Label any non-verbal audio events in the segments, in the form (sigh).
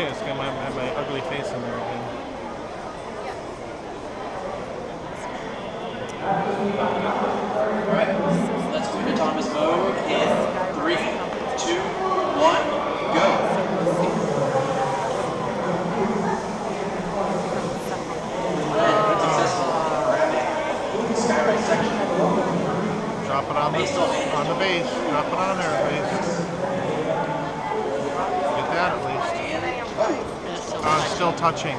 okay. It's got my, my, my ugly face in there again. All right, let's do the Thomas Vogue in three, two, one, go. Drop it on the, on the base. Drop it on there, base. touching.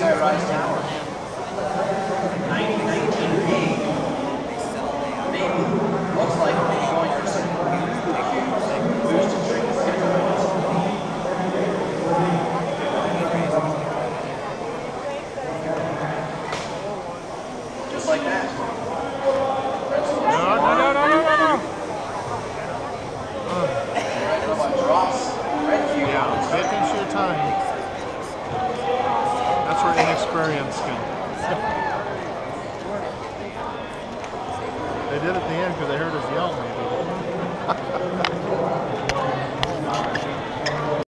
Tower. Just like that. No, no, no, no, no, Yeah, your time inexperienced can. (laughs) They did at the end because they heard his